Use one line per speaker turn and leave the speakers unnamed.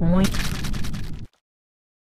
Muito.